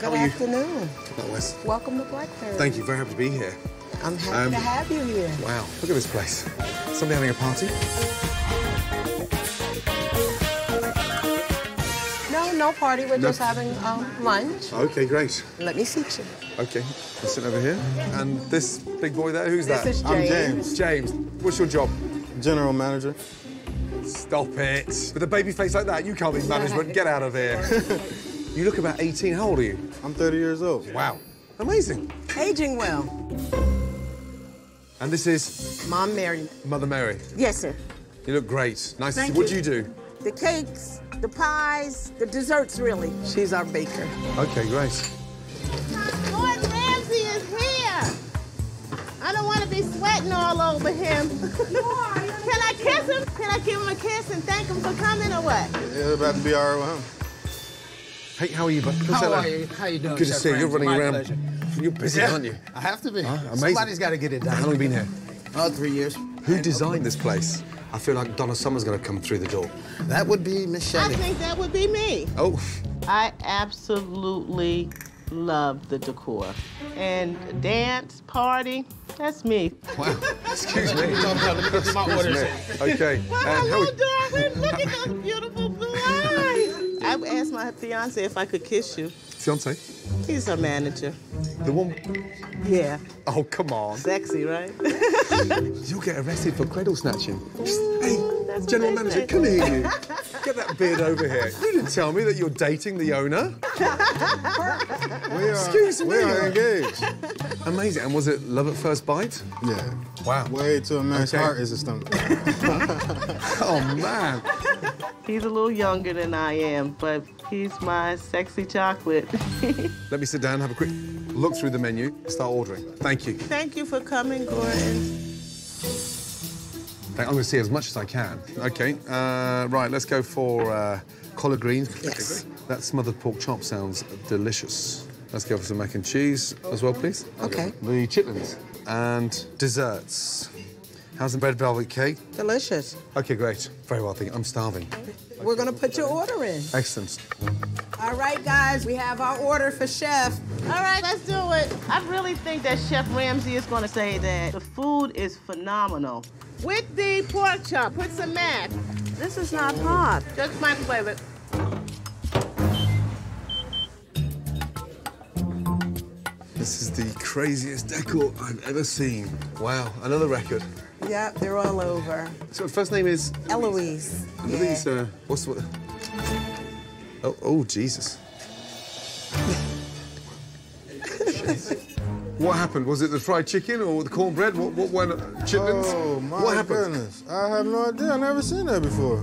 good afternoon. Not Wes. Welcome to Blackberry. Thank you. Very happy to be here. I'm happy Um, to have you here. Wow. Look at this place. Somebody having a party? No, no party. We're No. just having um, lunch. Okay, great. Let me seat you. Okay. I'm sitting over here. And this big boy there, who's that? This that? is I'm James. James, James. What's your job? general manager. Stop it. With a baby face like that, you can't be management. Get out of here. you look about 18. How old are you? I'm 30 years old. Wow. Amazing. Aging well. And this is Mom Mary. Mother Mary. Yes, sir. You look great. Nice Thank to see. What do you. you do? The cakes, the pies, the desserts, really. She's our baker. Okay, great. Gordon Ramsay is here. I don't want to be sweating all over him. Can I kiss him? Can I give him a kiss and thank him for coming or what? It's about to be all right with him. Hey, how are you, bud? How are you? How you doing? Good to see you. You're Ramsay? running My around. pleasure. You're busy, Yeah, aren't you? I have to be. amazing. Somebody's got to get it done. How long have you been here? Oh, three years. Who designed this place? I feel like Donna Summer's going to come through the door. That would be Miss I think that would be me. Oh, I absolutely love the decor. And dance, party, that's me. wow. Excuse me. Let me get you my orders. Excuse me. Okay. Well, and how- hello, darling. Look at those my fiance if I could kiss you. Fiance? He's our manager. The one. Yeah, Oh, come on. sexy, right? You'll get arrested for cradle snatching. Hey, General Manager, say. come here, you. Get that beard over here. You didn't tell me that you're dating the owner. We are, Excuse me. we are engaged. Amazing. And was it love at first bite? Yeah. Wow. Way to a man's Okay. heart is a stomach. Oh, man. He's a little younger than I am, but he's my sexy chocolate. Let me sit down, have a quick look through the menu, start ordering. Thank you. Thank you for coming, Gordon. I'm going to see as much as I can. Okay, uh, right, let's go for uh, collard greens. Yes. That smothered pork chop sounds delicious. Let's go for some mac and cheese as well, please. Okay. The chitlins. And desserts. How's the red velvet cake? Delicious. Okay, great. Very well, thank you. I'm starving. We're gonna put your order in. Excellent. All right, guys, we have our order for chef. All right, let's do it. I really think that Chef Ramsay is going to say that the food is phenomenal. With the pork chop, put some mash. This is not hot. Just microwave it. This is the craziest decor I've ever seen. Wow, another record. Yep, they're all over. So first name is Eloise. Louise. Uh, what's the? Oh, oh Jesus. what happened? Was it the fried chicken or the cornbread? What, what went? Chitlins? Oh, my what happened? goodness. I have no idea. I've never seen that before.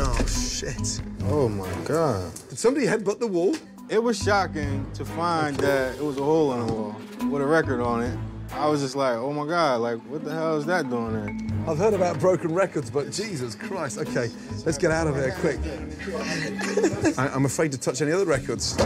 Oh shit! Oh, my God. Did somebody headbutt the wall? It was shocking to find that it was a hole in the wall with a record on it. I was just like, oh, my God, like, what the hell is that doing there? I've heard about broken records, but Jesus Christ. Okay, let's get out of here quick. I, I'm afraid to touch any other records.